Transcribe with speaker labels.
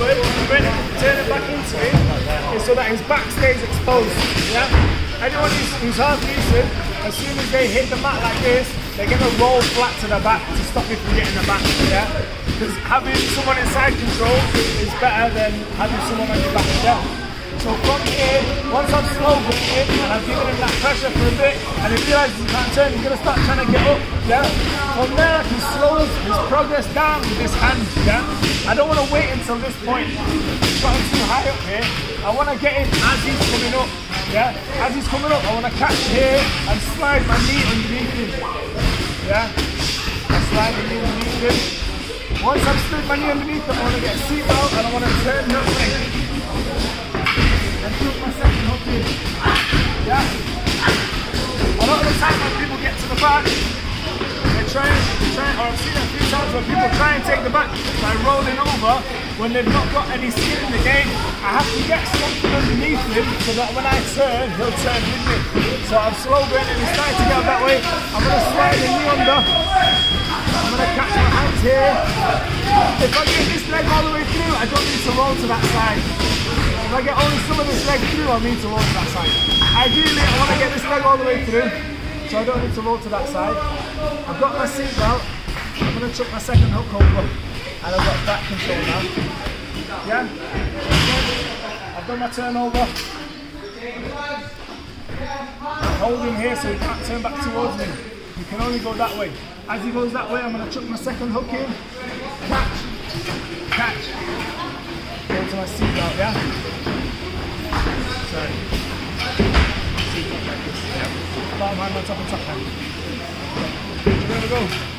Speaker 1: forward, when turn it back into it, is so that his back stays exposed. Yeah? Anyone who's, who's half decent, as soon as they hit the mat like this, they're gonna roll flat to the back to stop me from getting the back. Yeah? Because having someone inside control is better than having someone on your back. Yeah? So from here, once I'm slow going and I've given him that pressure for a bit, and he realises he can't turn, he's gonna start trying to get up, yeah? From there I can slow his progress down with this hand, yeah? I don't wanna wait until this point. He's got him too high up here. I wanna get him as he's coming up, yeah? As he's coming up, I wanna catch here and slide my knee underneath him, yeah? I slide the knee underneath him. Once I've slid my knee underneath him, I wanna get a seat out and I wanna turn that back, try and, try, or I've seen a few times where people try and take the back by rolling over when they've not got any skin in the game. I have to get something underneath him so that when I turn, he'll turn with me. So I'm slow going and he's trying to go that way. I'm going to slide the knee under. I'm going to catch my hands here. If I get this leg all the way through, I don't need to roll to that side. If I get only some of this leg through, I need to roll to that side. Ideally, I want to get this leg all the way through, so I don't need to roll to that side. I've got my seat belt. I'm going to chuck my second hook over, and I've got back control now. Yeah? I've done my turnover. Hold him here so he can't turn back towards me. He can only go that way. As he goes that way, I'm going to chuck my second hook in. Catch. Catch. Go to my seat belt, yeah? Bottom hand on top of top. There we go.